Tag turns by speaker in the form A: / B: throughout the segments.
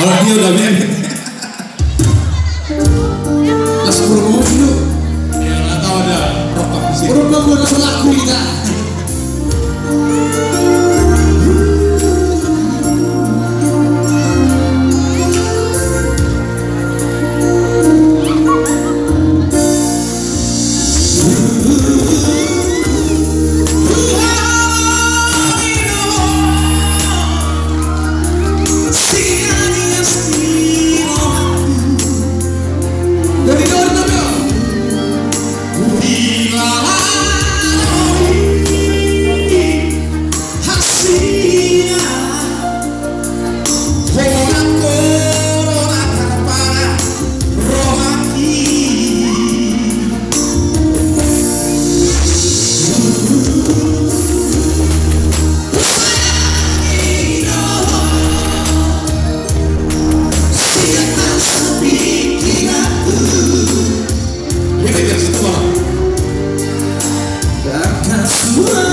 A: Kalau dia udah band.
B: Mas promo dulu.
A: Ya nggak tahu ada rokok di sini.
B: Promo gue nonton lagu kita. Whoa.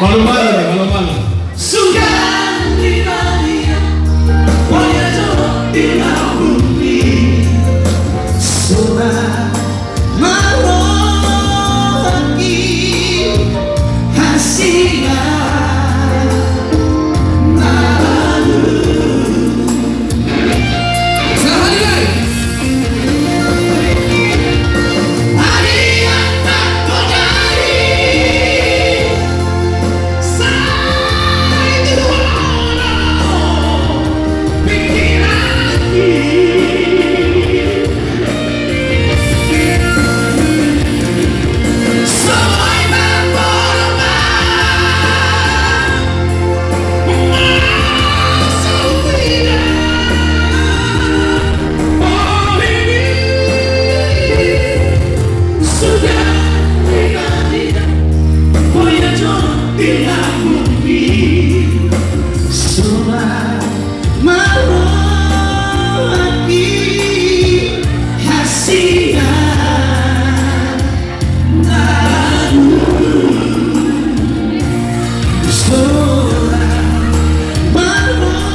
B: Koruma Berbagi